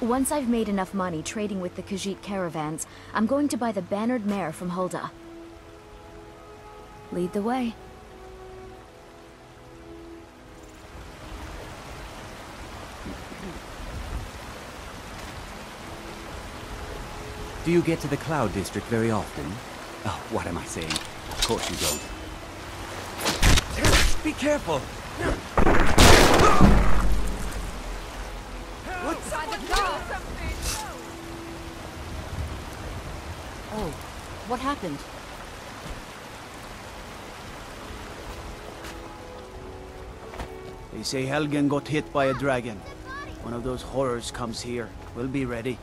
Once I've made enough money trading with the Khajiit caravans, I'm going to buy the bannered mare from Hulda. Lead the way. Do you get to the Cloud District very often? Oh, what am I saying? Of course you don't. Be careful! Oh, what happened? They say Helgen got hit by a dragon. One of those horrors comes here. We'll be ready.